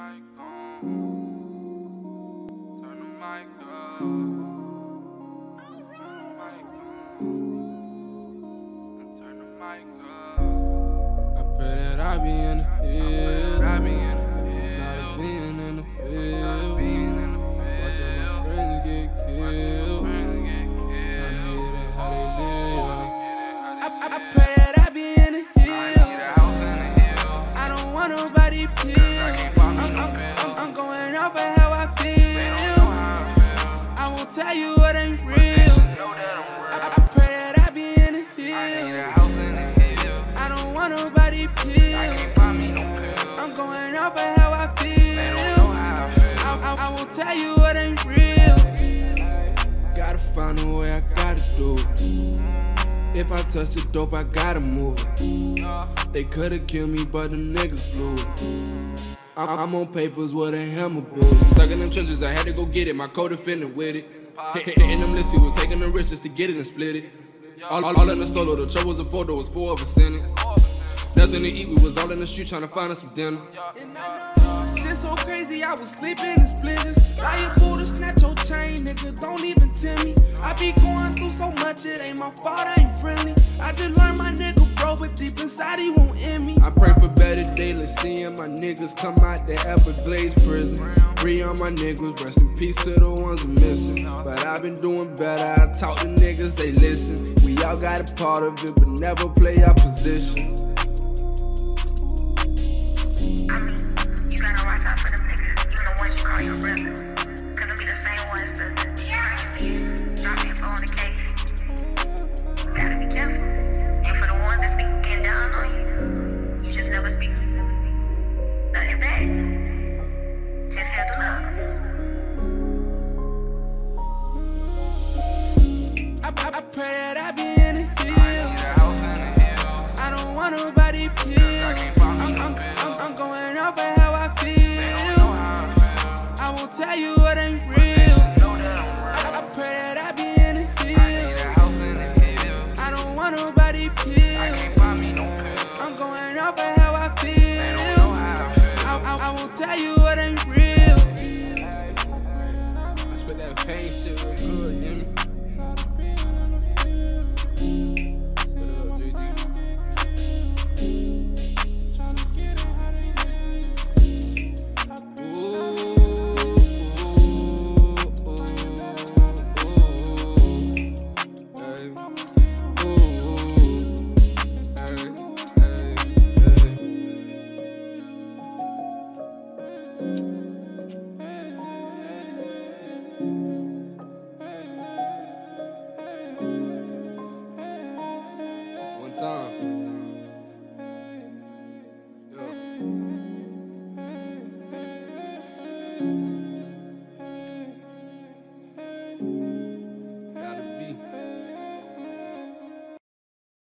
mic on. Turn the mic up. Turn the mic on. Turn the mic up. I pray that I be in the field. I be in the Tired of being in the field. Find a way, I gotta do it. If I touch the dope, I gotta move it. They could've killed me, but the niggas blew it. I'm, on papers with a hammer bullet. Stuck in them trenches, I had to go get it. My co-defendant with it. Hit, hit, hitting them lists, we was taking the just to get it and split it. All, all, all in the solo, the trouble was a photo, was four of us in it. Nothing to eat, we was all in the street trying to find us some dinner. Shit so crazy, I was sleeping in splinters. Riot pull to snatch your chain, nigga. Don't even tell me. I be going through so much, it ain't my fault, I ain't friendly. I just learned my nigga bro, but deep inside he won't end me. I pray for better days, seeing my niggas come out the Everglades prison. Free on my niggas, rest in peace to the ones who missing. But I've been doing better, I talk to niggas, they listen. We all got a part of it, but never play our position. Pray that I be in the hills. I, the hills. I don't want nobody pills. I'm, I'm, I'm, I'm, going off of how I feel. How I, feel. I won't tell you what ain't real. tell you what ain't real. I spit that pain shit real good. time.